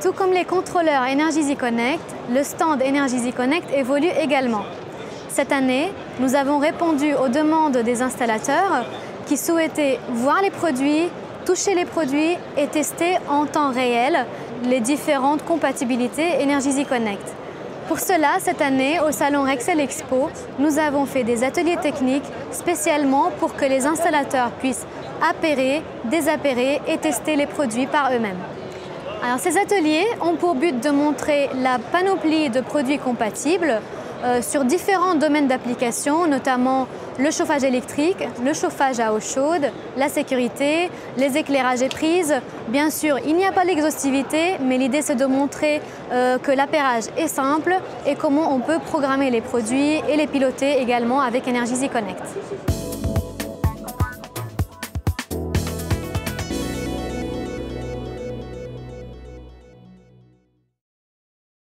tout comme les contrôleurs Energizy Connect, le stand Energizy Connect évolue également. Cette année, nous avons répondu aux demandes des installateurs qui souhaitaient voir les produits, toucher les produits et tester en temps réel les différentes compatibilités Energizy Connect. Pour cela, cette année, au salon Rexel Expo, nous avons fait des ateliers techniques spécialement pour que les installateurs puissent appairer, désappairer et tester les produits par eux-mêmes. Alors, ces ateliers ont pour but de montrer la panoplie de produits compatibles euh, sur différents domaines d'application, notamment le chauffage électrique, le chauffage à eau chaude, la sécurité, les éclairages et prises. Bien sûr, il n'y a pas l'exhaustivité, mais l'idée c'est de montrer euh, que l'appairage est simple et comment on peut programmer les produits et les piloter également avec Energizy Connect.